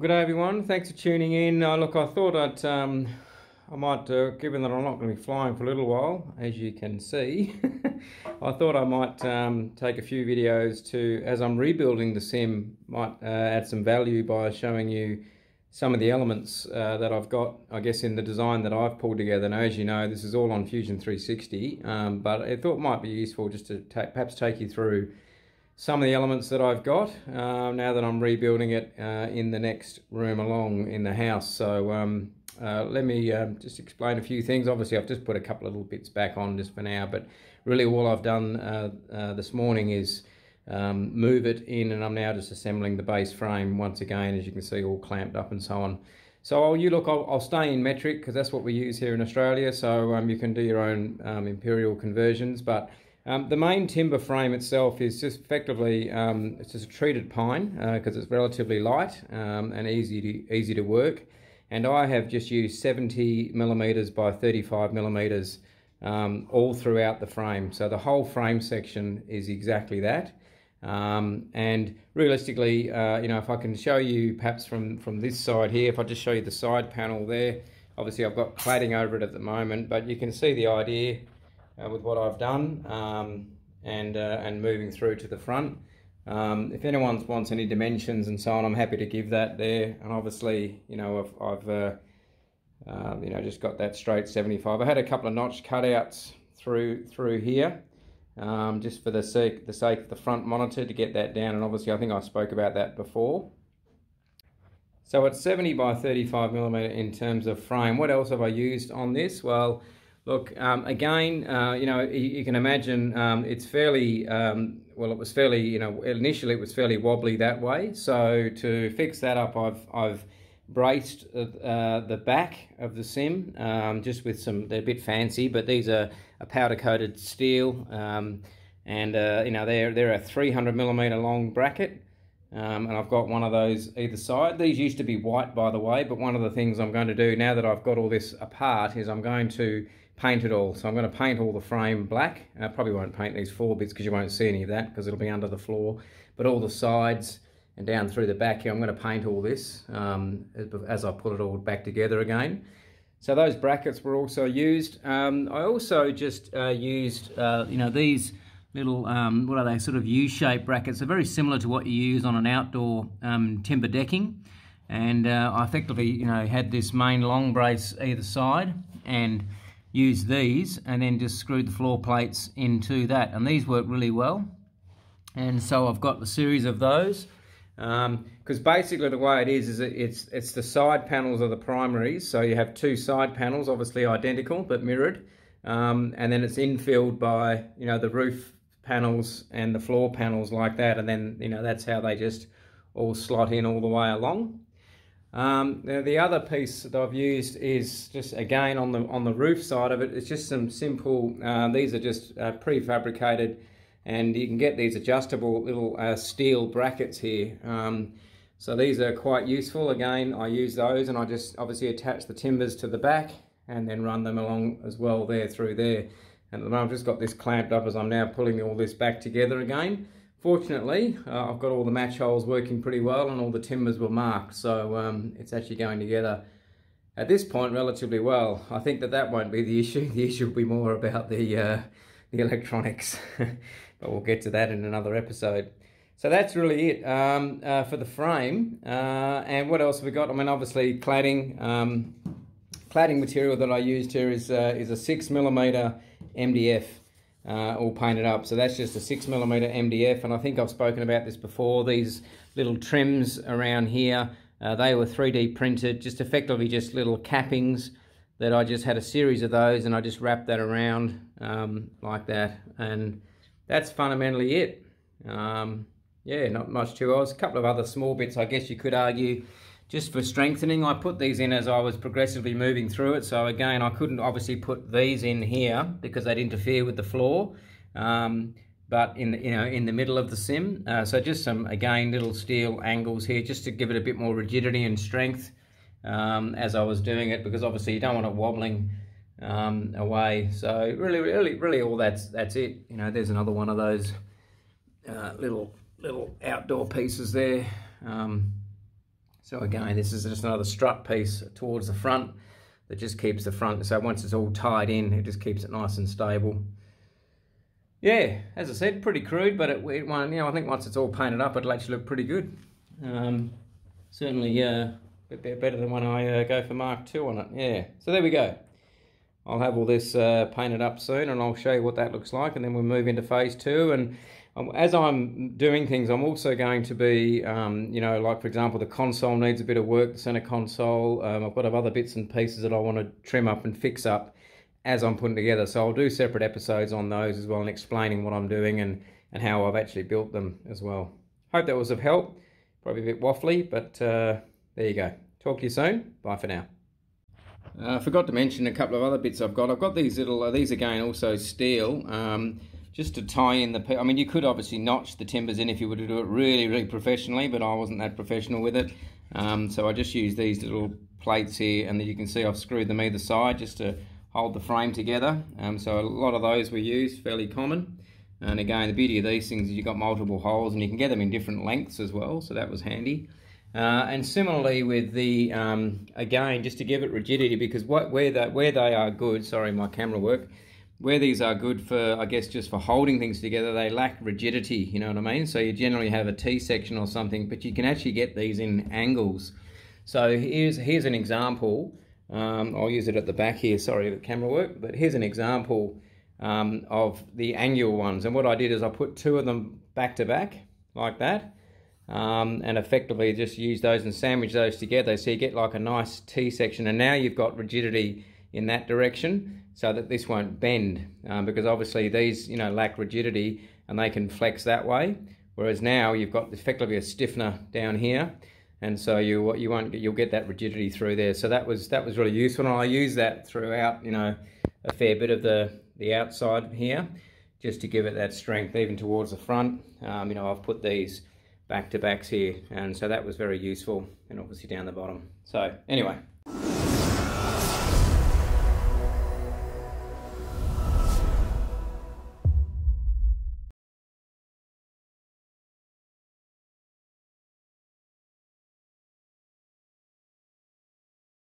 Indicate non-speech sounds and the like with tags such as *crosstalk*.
Good day everyone. Thanks for tuning in. Uh, look, I thought I'd, um, I might, uh, given that I'm not going to be flying for a little while, as you can see, *laughs* I thought I might um, take a few videos to, as I'm rebuilding the sim, might uh, add some value by showing you some of the elements uh, that I've got, I guess, in the design that I've pulled together. Now, as you know, this is all on Fusion 360, um, but I thought it might be useful just to perhaps take you through some of the elements that I've got uh, now that I'm rebuilding it uh, in the next room along in the house. So um, uh, let me um, just explain a few things. Obviously, I've just put a couple of little bits back on just for now, but really all I've done uh, uh, this morning is um, move it in and I'm now just assembling the base frame once again, as you can see, all clamped up and so on. So I'll, you look, I'll, I'll stay in metric because that's what we use here in Australia. So um, you can do your own um, imperial conversions, but um, the main timber frame itself is just effectively um, it's just a treated pine because uh, it's relatively light um, and easy to easy to work. And I have just used 70 millimeters by 35 millimeters um, all throughout the frame. So the whole frame section is exactly that. Um, and realistically, uh, you know, if I can show you perhaps from from this side here, if I just show you the side panel there, obviously I've got cladding over it at the moment, but you can see the idea uh, with what I've done um, and, uh, and moving through to the front. Um, if anyone wants any dimensions and so on, I'm happy to give that there. And obviously, you know, I've, I've uh, uh, you know, just got that straight 75. I had a couple of notch cutouts through through here, um, just for the sake the sake of the front monitor to get that down. And obviously, I think I spoke about that before. So it's 70 by 35 millimeter in terms of frame. What else have I used on this? Well, Look, um, again, uh, you know, you, you can imagine um, it's fairly, um, well, it was fairly, you know, initially it was fairly wobbly that way. So to fix that up, I've, I've braced uh, the back of the sim um, just with some, they're a bit fancy, but these are a powder coated steel. Um, and, uh, you know, they're, they're a 300 millimeter long bracket. Um, and I've got one of those either side. These used to be white, by the way, but one of the things I'm going to do now that I've got all this apart is I'm going to paint it all. So I'm going to paint all the frame black. I probably won't paint these four bits because you won't see any of that because it'll be under the floor. But all the sides and down through the back here, I'm going to paint all this um, as I put it all back together again. So those brackets were also used. Um, I also just uh, used, uh, you know, these little, um, what are they, sort of U-shaped brackets. They're very similar to what you use on an outdoor um, timber decking. And uh, I effectively, you know, had this main long brace either side and use these and then just screw the floor plates into that. And these work really well. And so I've got the series of those because um, basically the way it is is it, it's it's the side panels of the primaries. So you have two side panels obviously identical but mirrored. Um, and then it's infilled by you know the roof panels and the floor panels like that. And then you know that's how they just all slot in all the way along um, now the other piece that I've used is just again on the on the roof side of it. It's just some simple. Uh, these are just uh, prefabricated, and you can get these adjustable little uh, steel brackets here. Um, so these are quite useful. Again, I use those, and I just obviously attach the timbers to the back, and then run them along as well there through there. And I've just got this clamped up as I'm now pulling all this back together again. Fortunately, uh, I've got all the match holes working pretty well and all the timbers were marked, so um, it's actually going together at this point relatively well. I think that that won't be the issue. *laughs* The issue will be more about the, uh, the electronics, *laughs* but we'll get to that in another episode. So that's really it um, uh, for the frame. Uh, and what else have we got? I mean, obviously cladding. Um, cladding material that I used here is, uh, is a six millimeter MDF uh, all painted up. So that's just a six millimeter MDF. And I think I've spoken about this before. These little trims around here, uh, they were 3D printed, just effectively just little cappings that I just had a series of those and I just wrapped that around um, like that. And that's fundamentally it. Um, yeah, not much to it. A couple of other small bits, I guess you could argue, just for strengthening. I put these in as I was progressively moving through it. So again, I couldn't obviously put these in here because they'd interfere with the floor. Um, but in the, you know in the middle of the sim. Uh, so just some again little steel angles here just to give it a bit more rigidity and strength um, as I was doing it because obviously you don't want it wobbling um, away. So really, really, really all that's that's it. You know, there's another one of those uh, little little outdoor pieces there. Um, So again, this is just another strut piece towards the front that just keeps the front. So once it's all tied in, it just keeps it nice and stable. Yeah, as I said, pretty crude, but it, it you know, I think once it's all painted up, it'll actually look pretty good. Um, certainly uh, a bit better than when I uh, go for Mark II on it. Yeah, so there we go. I'll have all this uh, painted up soon and I'll show you what that looks like and then we'll move into phase two and as I'm doing things I'm also going to be um, you know like for example the console needs a bit of work the center console. Um, I've got other bits and pieces that I want to trim up and fix up as I'm putting together. So I'll do separate episodes on those as well and explaining what I'm doing and and how I've actually built them as well. Hope that was of help. Probably a bit waffly but uh, there you go. Talk to you soon. Bye for now. Uh, I forgot to mention a couple of other bits I've got. I've got these little, uh, these again also steel, um, just to tie in the, I mean you could obviously notch the timbers in if you were to do it really, really professionally, but I wasn't that professional with it. Um, so I just use these little plates here and then you can see I've screwed them either side just to hold the frame together. Um, so a lot of those were used, fairly common. And again, the beauty of these things is you've got multiple holes and you can get them in different lengths as well, so that was handy. Uh, and similarly with the, um, again, just to give it rigidity, because what, where, that, where they are good, sorry, my camera work, where these are good for, I guess, just for holding things together, they lack rigidity, you know what I mean? So you generally have a T-section or something, but you can actually get these in angles. So here's, here's an example. Um, I'll use it at the back here, sorry, the camera work, but here's an example um, of the angular ones. And what I did is I put two of them back to back, like that um, and effectively just use those and sandwich those together so you get like a nice T-section and now you've got rigidity in that direction so that this won't bend um, because obviously these you know lack rigidity and they can flex that way. Whereas now you've got effectively a stiffener down here and so you you won't you'll get that rigidity through there. So that was that was really useful and I use that throughout you know a fair bit of the the outside here just to give it that strength even towards the front. Um, you know I've put these back to backs here and so that was very useful and obviously down the bottom. So anyway